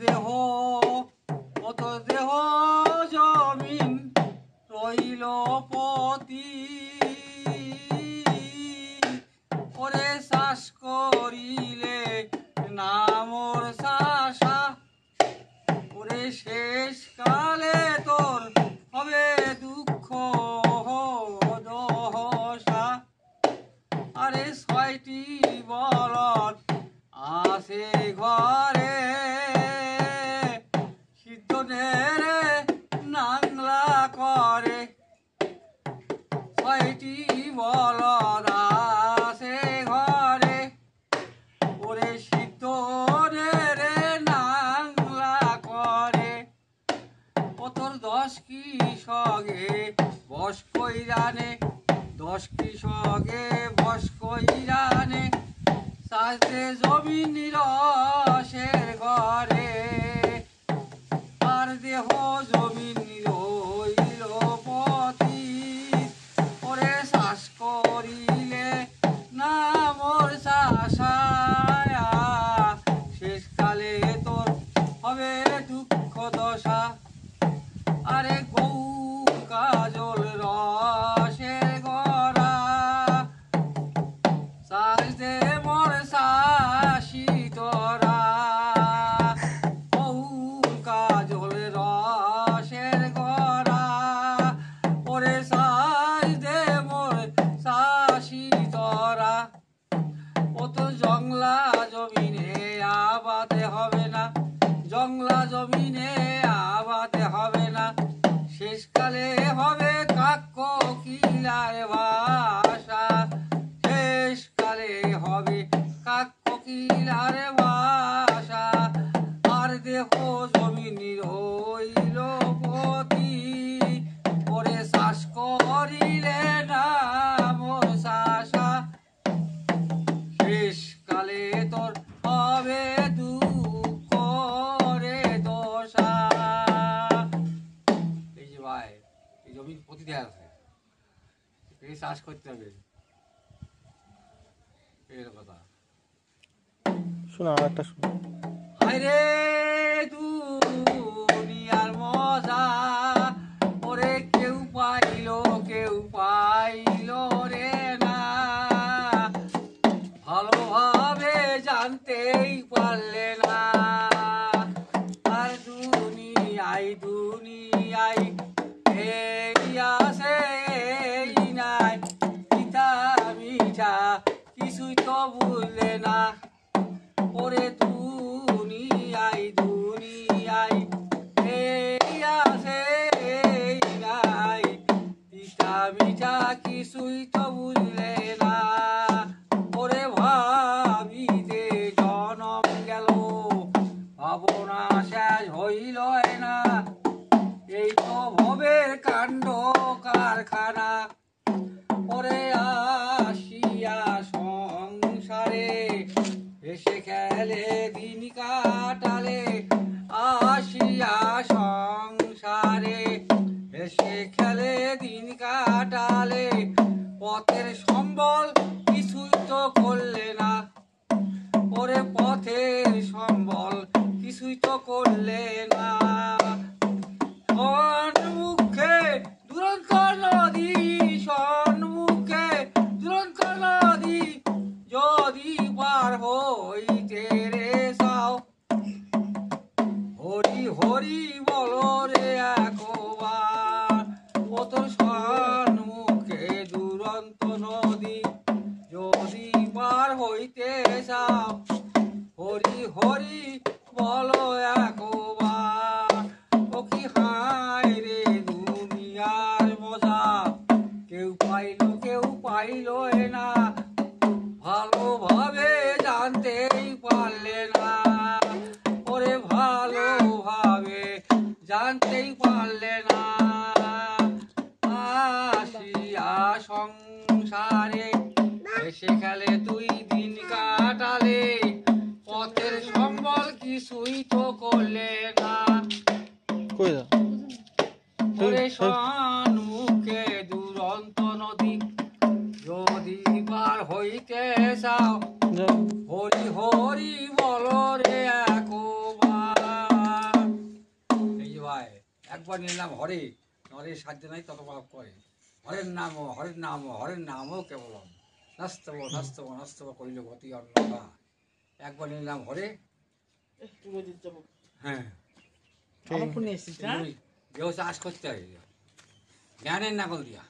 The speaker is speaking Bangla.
别慌 কইরানে দশ কৃষকে বস কইরানে সাজতে জমি নিরসের ঘরে। আর দেহ জমিন হবে না। জংলা জমিনে আবাতে হবে না। শেষকালে হবে কাক্য কিলার ভাষা। শেষকালে হবে কাক্য কিলার প্রতিতে আছে। এই চাষ করতে হবে। কথা। শোনা আর একটা শোনা। হায়রে দুনিয়ার মজা। ওরে কেউ পাইলো কেউ পাইলো রে না। ভালোভাবে জানতেই পারলে না। আর দুনিয়াই দুনিয়াই এই এই নাই, পিতা মিঠা, কিছুই তো বুঝলে না। ওরে দুনিয়াই দুনিয়াই এই আছে নাই, পিতা মিঠা, কিছুই তো বুঝলে এই তো ভবের কাণ্ড কারখানা। ওরে আসিয়া সংসারে এসে খেলে দিন কাটালে। হরি বলো রে একবার। ও তোর সন্মুখে দুরন্ত নদী যদি পার হইতে চাও হরি হরি বলো একবার। ও কি হায় রে দুনিয়ার মজা। কেউ পাইলো কেউ পাইলো না। জানতেই পারলে না। আসিয়া সংসারে এসে খেলে তুই দিন কাটালে পথের সম্বল কিছুই তো করলে না। কই যা দুরন্ত নদী যদি পার হইতে চাও যাও। হরি হরি বল রে একবার নিলাম হরে হরে সাহায্য নাই তত পাপ করে। হরের নাম হরের নাম হরের নামও কেবলম। নাস্তব নাস্তব নাস্তব করিল গতি অন্য একবার নিলাম হরে। হ্যাঁ। দেহ চাষ করতে হয়। জ্ঞানের নাগল দিয়া।